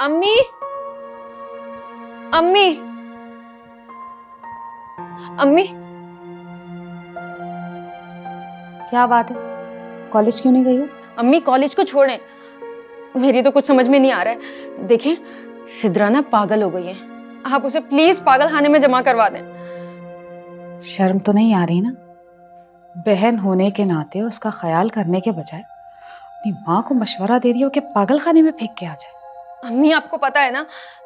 अम्मी? अम्मी? अम्मी? क्या बात है? कॉलेज क्यों नहीं गई हो? अम्मी कॉलेज को छोड़ें। मेरी तो कुछ समझ में नहीं आ रहा है। देखें सिद्रा ना पागल हो गई है। आप उसे प्लीज़ पागल खाने में जमा करवा दें। शर्म तो नहीं आ रही ना? बहन होने के नाते उसका ख्याल करने के बजाय अपनी माँ को मशवरा दे रही हो कि पागल खाने में फेंक के आ जाए। अम्मी आपको पता है ना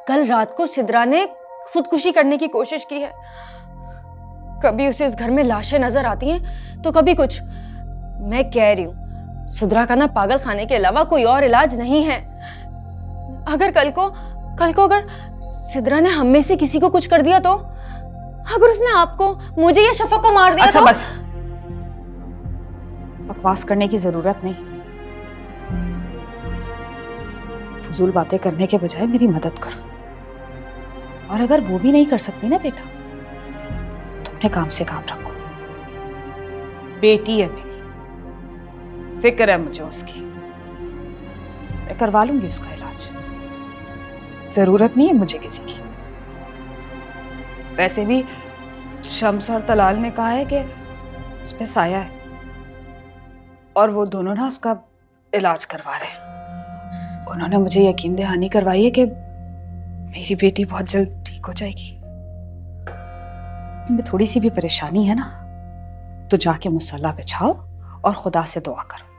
कल रात को सिद्रा ने खुदकुशी करने की कोशिश की है। कभी उसे इस घर में लाशें नज़र आती हैं तो कभी कुछ। मैं कह रही हूँ सिद्रा का ना पागल खाने के अलावा कोई और इलाज नहीं है। अगर कल को कल को अगर सिद्रा ने हम में से किसी को कुछ कर दिया तो? अगर उसने आपको मुझे या शफक को मार दिया अच्छा तो? बस। बकवास करने की ज़रूरत नहीं। फजूल बातें करने के बजाय मेरी मदद करो। और अगर वो भी नहीं कर सकती ना बेटा तो अपने काम से काम रखो। बेटी है मेरी। फ़िक्र है मुझे उसकी। मैं करवा लूँगी उसका इलाज। ज़रूरत नहीं है मुझे किसी की। वैसे भी शम्स और तलाल ने कहा है कि उस पे साया है। और वो दोनों ना उसका इलाज करवा रहे हैं। उन्होंने मुझे यकीन दहानी करवाई है कि मेरी बेटी बहुत जल्द ठीक हो जाएगी। तुम्हें थोड़ी सी भी परेशानी है ना तो जाके मुसल्ला बिछाओ और खुदा से दुआ करो।